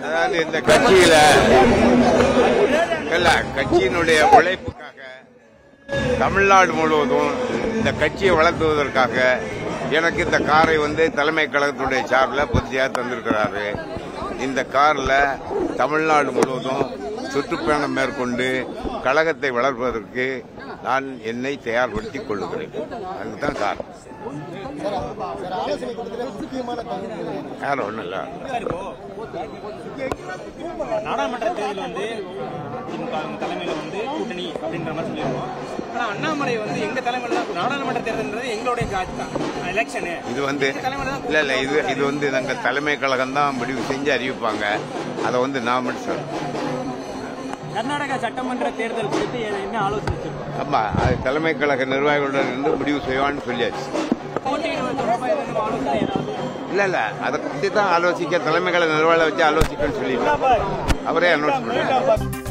அதாவது இந்த கட்சியில இல்ல கட்சியினுடைய உழைப்புக்காக தமிழ்நாடு முழுவதும் இந்த கட்சியை வளர்த்துவதற்காக எனக்கு இந்த காரை வந்து தலைமை கழகத்துடைய சார்பில் பொறுத்தியாக தந்திருக்கிறாரு. இந்த கார்ல தமிழ்நாடு முழுவதும் சுற்றுப்பயணம் மேற்கொண்டு கழகத்தை வளர்ப்பதற்கு நான் என்னை தயார்படுத்திக் கொள்ளுகிறேன். அதுதான் கார் யாரும் ஒன்றும் இல்லை. நாடாளுமன்ற தேர்தல் வந்து தலைமையில வந்து கூட்டணி அப்படின்ற மாதிரி சொல்லியிருக்கோம். ஆனா அண்ணாமலை வந்து எங்க தலைமையில தான் நாடாளுமன்ற தேர்தல்ன்றது எங்களுடைய எலெக்ஷனு இது வந்து இல்ல இல்ல இது இது வந்து நாங்க தலைமை கழகம் தான் முடிவு செஞ்சு அறிவிப்பாங்க. அதை வந்து நான் மட்டும் சொல்றேன் கர்நாடகா சட்டமன்ற தேர்தல் குறித்து என்ன ஆலோசிச்சிருக்கோம் ஆமா அது தலைமை கழக நிர்வாகிகளுடன் இருந்து முடிவு செய்வான்னு சொல்லியாச்சு. ஆலோசனை இல்ல இல்ல. அதை பத்தி தான் ஆலோசிக்க தலைமை கழக நிர்வாகிகளை வச்சு ஆலோசிக்கன்னு சொல்லிட்டு. அவரே அனௌன்ஸ் பண்ணாரு